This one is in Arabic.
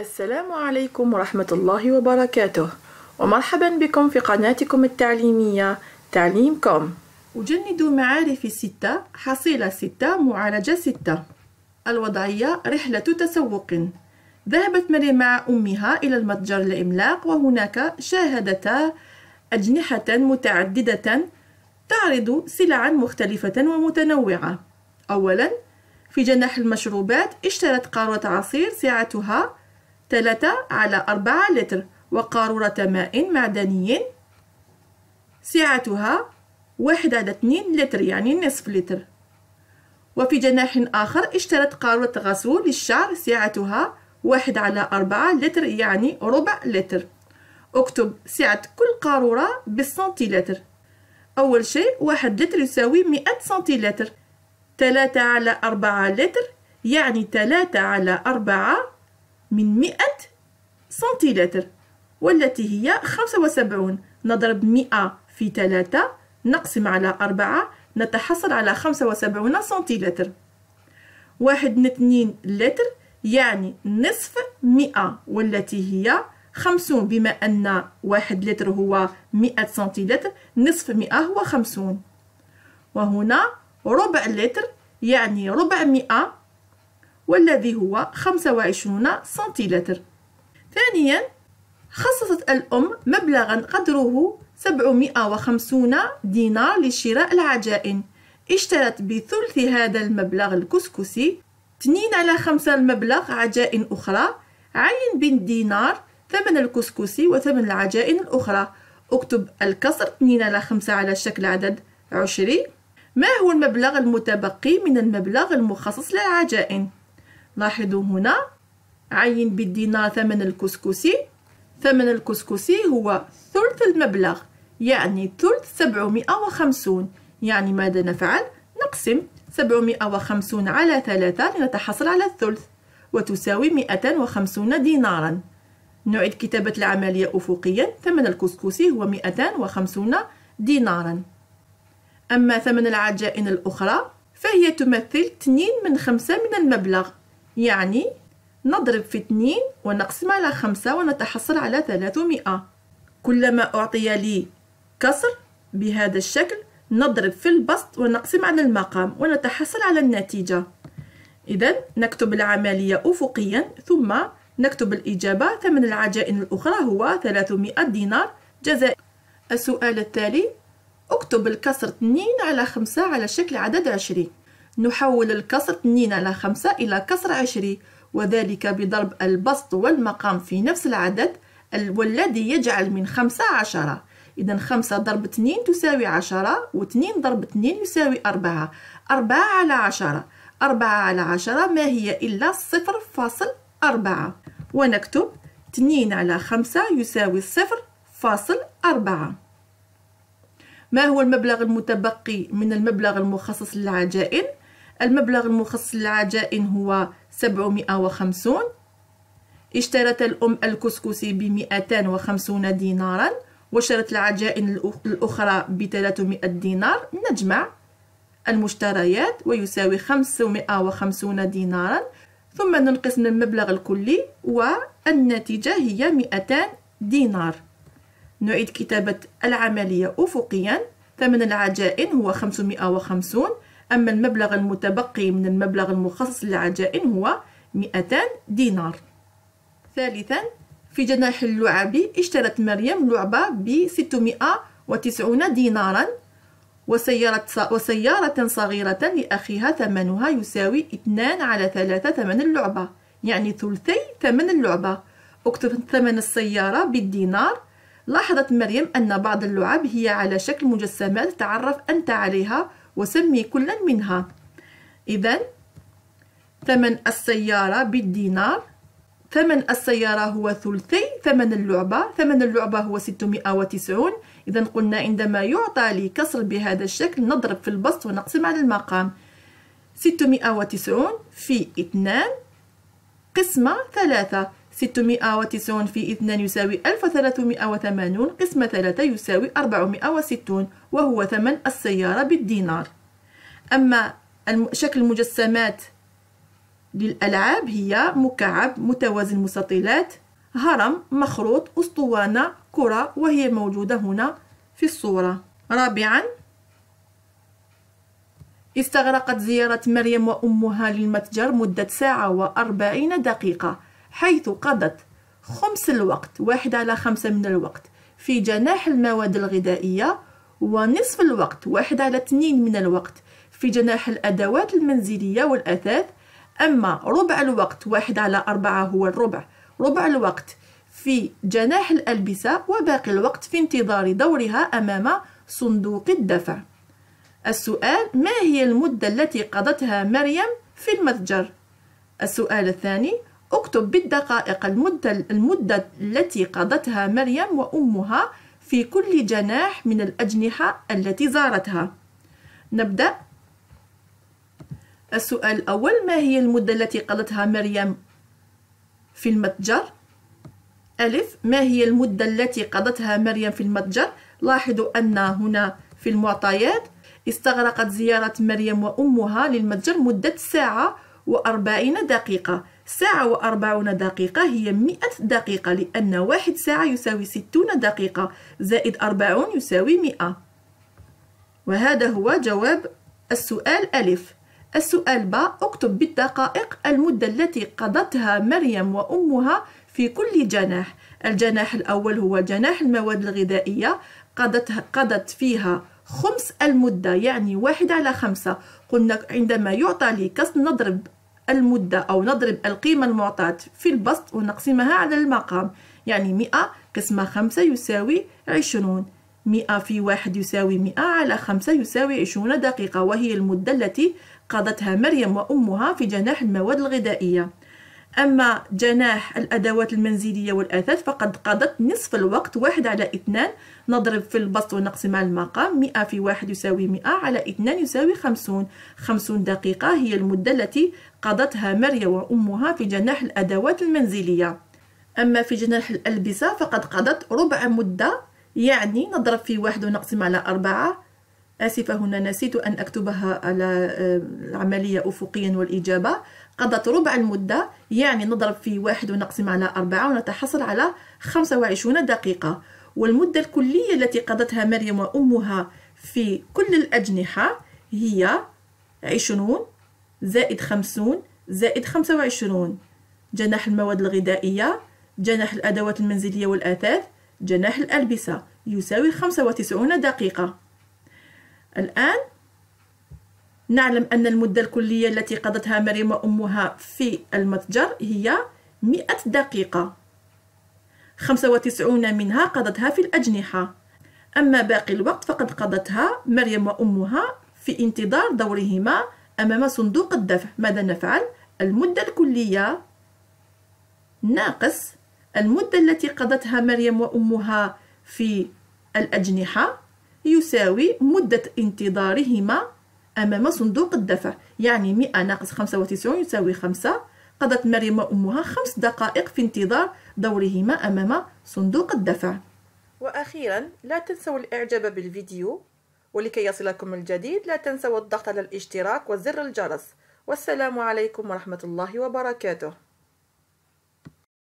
السلام عليكم ورحمة الله وبركاته. ومرحبا بكم في قناتكم التعليمية تعليمكم. أجند معارف ستة حصيلة ستة معالجة ستة. الوضعية رحلة تسوق. ذهبت مريم مع أمها إلى المتجر الإملاق وهناك شاهدتا أجنحة متعددة تعرض سلعا مختلفة ومتنوعة. أولا في جناح المشروبات اشترت قارورة عصير سعتها 3 على 4 لتر. وقارورة ماء معدني. سعتها 1 على 2 لتر يعني نصف لتر. وفي جناح آخر اشترت قارورة غسول للشعر سعتها 1 على 4 لتر يعني ربع لتر. اكتب سعة كل قارورة بالسنتيلتر. أول شيء واحد لتر يساوي مئة سنتيلتر. تلاتة على أربعة لتر يعني تلاتة على أربعة من مئة سنتيلتر والتي هي خمسة وسبعون. نضرب مئة في تلاتة نقسم على أربعة نتحصل على خمسة وسبعون سنتيلتر واحد من اثنين لتر يعني نصف مئة والتي هي خمسون. بما أن واحد لتر هو مئة سنتيلتر نصف مئة هو خمسون. وهنا ربع لتر يعني ربع مئة والذي هو خمسة وعشرون سنتيلتر ثانيا خصصت الأم مبلغا قدره سبعمائة وخمسون دينار لشراء العجائن. اشترت بثلث هذا المبلغ الكسكسي اثنين على خمسة المبلغ عجائن أخرى عين بالدينار ثمن الكسكسي وثمن العجائن الأخرى. اكتب الكسر 2 على 5 على شكل عدد عشري. ما هو المبلغ المتبقي من المبلغ المخصص للعجائن؟ لاحظوا هنا. عين بالدينار ثمن الكسكسي. ثمن الكسكسي هو ثلث المبلغ يعني ثلث 750 يعني ماذا نفعل؟ نقسم 750 على 3 لنتحصل على الثلث وتساوي 250 دينارا. نعيد كتابة العملية أفقيا. ثمن الكسكسي هو 250 دينارا. أما ثمن العجائن الأخرى فهي تمثل 2 من 5 من المبلغ. يعني نضرب في 2 ونقسم على 5 ونتحصل على 300 كلما أعطي لي كسر بهذا الشكل نضرب في البسط ونقسم على المقام ونتحصل على النتيجة. إذا نكتب العملية أفقيا ثم نكتب الإجابة. ثمن العجائن الأخرى هو 300 دينار. جزائري السؤال التالي اكتب الكسر 2 على 5 على شكل عدد عشري نحول الكسر 2 على 5 إلى كسر عشري وذلك بضرب البسط والمقام في نفس العدد والذي يجعل من 5 عشرة. إذا 5 ضرب 2 تساوي 10 و2 ضرب 2 يساوي 4 4 على 10 4 على 10 ما هي إلا 0.4 ونكتب 2 على 5 يساوي 0.4 ما هو المبلغ المتبقي من المبلغ المخصص للعجائن؟ المبلغ المخصص للعجائن هو 750 اشترت الأم الكسكسي ب 250 دينارا وشرت العجائن الأخرى ب 300 دينار. نجمع المشتريات ويساوي 550 دينارا. ثم ننقص من المبلغ الكلي والنتيجة هي 200 دينار. نعيد كتابة العملية أفقيا. ثمن العجائن هو 550 أما المبلغ المتبقي من المبلغ المخصص للعجائن هو 200 دينار. ثالثا في جناح اللعب اشترت مريم لعبة ب 690 دينارا وسيارة, وسيارة صغيرة لأخيها ثمنها يساوي 2 على 3 ثمن اللعبة يعني ثلثي ثمن اللعبة. اكتب ثمن السيارة بالدينار. لاحظت مريم أن بعض اللعب هي على شكل مجسمات تعرف أنت عليها وسمي كلا منها. إذا ثمن السيارة بالدينار ثمن السيارة هو ثلثي ثمن اللعبة ثمن اللعبة هو 690 إذا قلنا عندما يعطى لي كسر بهذا الشكل نضرب في البسط ونقسم على المقام. 690 في 2 قسمة 3 690 في 2 يساوي 1380 قسمة 3 يساوي 460 وهو ثمن السيارة بالدينار. أما شكل المجسمات للألعاب هي مكعب متوازي المستطيلات هرم مخروط أسطوانة كرة وهي موجودة هنا في الصورة. رابعا استغرقت زيارة مريم وأمها للمتجر مدة ساعة وأربعين دقيقة. حيث قضت خمس الوقت واحد على خمسة من الوقت في جناح المواد الغذائية ونصف الوقت واحد على اثنين من الوقت في جناح الأدوات المنزلية والأثاث أما ربع الوقت واحد على أربعة هو الربع ربع الوقت في جناح الألبسة وباقي الوقت في انتظار دورها أمام صندوق الدفع السؤال ما هي المدة التي قضتها مريم في المتجر؟ السؤال الثاني اكتب بالدقائق المدة, المدة التي قضتها مريم وأمها في كل جناح من الأجنحة التي زارتها نبدأ السؤال الأول ما هي المدة التي قضتها مريم في المتجر؟ ألف ما هي المدة التي قضتها مريم في المتجر؟ لاحظوا أن هنا في المعطيات استغرقت زيارة مريم وأمها للمتجر مدة ساعة وأربعين دقيقة ساعة وأربعون دقيقة هي مئة دقيقة لأن واحد ساعة يساوي ستون دقيقة زائد أربعون يساوي مئة. وهذا هو جواب السؤال ألف. السؤال باء اكتب بالدقائق المدة التي قضتها مريم وأمها في كل جناح. الجناح الأول هو جناح المواد الغذائية. قضت, قضت فيها خمس المدة يعني واحد على خمسة. قلنا عندما يعطى لي كسر نضرب المدة أو نضرب القيمة المعطاة في البسط ونقسمها على المقام. يعني مئة قسمة خمسة يساوي عشرون. مئة في واحد يساوي مئة على خمسة يساوي عشرون دقيقة وهي المدة التي قضتها مريم وأمها في جناح المواد الغذائية. أما جناح الأدوات المنزلية والأثاث فقد قضت نصف الوقت واحد على اثنان نضرب في البسط ونقسم على المقام مئة في واحد يساوي مئة على اثنان يساوي خمسون. خمسون دقيقة هي المدة التي قضتها مريم وأمها في جناح الأدوات المنزلية. أما في جناح الألبسة فقد قضت ربع مدة يعني نضرب في واحد ونقسم على أربعة آسفة هنا نسيت أن أكتبها على آه، العملية أفقيا والإجابة. قضت ربع المدة يعني نضرب في واحد ونقسم على أربعة ونتحصل على خمسة وعشرون دقيقة. والمدة الكلية التي قضتها مريم وأمها في كل الأجنحة هي عشرون زائد خمسون زائد خمسة وعشرون. جناح المواد الغذائية جناح الأدوات المنزلية والأثاث جناح الألبسة يساوي خمسة وتسعون دقيقة. الآن نعلم أن المدة الكلية التي قضتها مريم وأمها في المتجر هي 100 دقيقة. 95 منها قضتها في الأجنحة. أما باقي الوقت فقد قضتها مريم وأمها في انتظار دورهما أمام صندوق الدفع. ماذا نفعل؟ المدة الكلية. ناقص المدة التي قضتها مريم وأمها في الأجنحة. يساوي مدة انتظارهما أمام صندوق الدفع. يعني 100 ناقص 95 يساوي 5 قضت مريم وأمها خمس دقائق في انتظار دورهما أمام صندوق الدفع. وأخيرا لا تنسوا الإعجاب بالفيديو ولكي يصلكم الجديد لا تنسوا الضغط على الاشتراك وزر الجرس. والسلام عليكم ورحمة الله وبركاته.